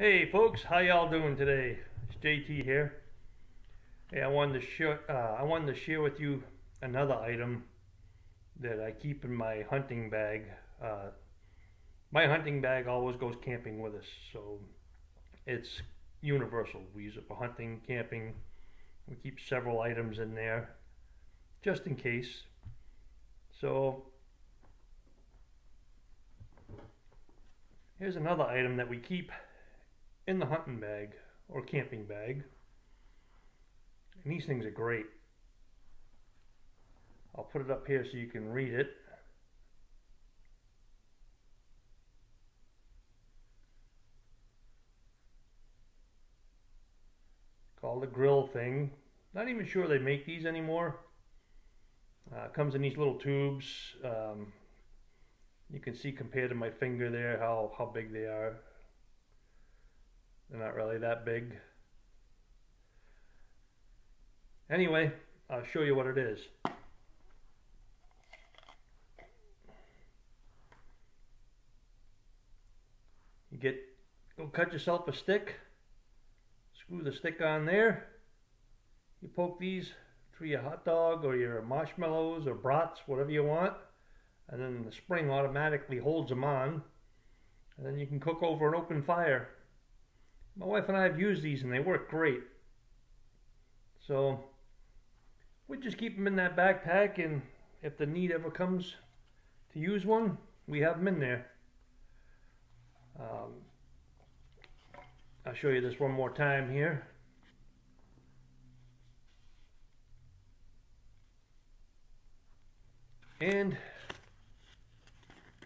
Hey folks, how y'all doing today? It's JT here. Hey, I wanted to share uh, I wanted to share with you another item that I keep in my hunting bag. Uh, my hunting bag always goes camping with us, so it's universal. We use it for hunting, camping. We keep several items in there just in case. So here's another item that we keep in the hunting bag or camping bag. And these things are great. I'll put it up here so you can read it. Called the grill thing. Not even sure they make these anymore. Uh, comes in these little tubes. Um, you can see compared to my finger there how, how big they are. They're not really that big. Anyway, I'll show you what it is. You get, go cut yourself a stick, screw the stick on there, you poke these through your hot dog or your marshmallows or brats, whatever you want, and then the spring automatically holds them on, and then you can cook over an open fire. My wife and I have used these and they work great. So we just keep them in that backpack and if the need ever comes to use one, we have them in there. Um, I'll show you this one more time here. And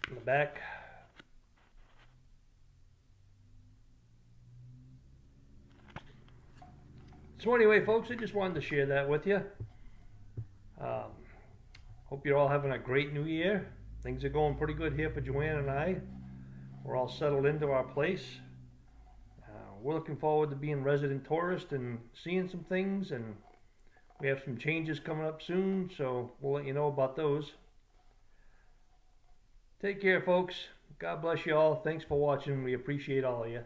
in the back So anyway, folks, I just wanted to share that with you. Um, hope you're all having a great new year. Things are going pretty good here for Joanne and I. We're all settled into our place. Uh, we're looking forward to being resident tourists and seeing some things. And we have some changes coming up soon, so we'll let you know about those. Take care, folks. God bless you all. Thanks for watching. We appreciate all of you.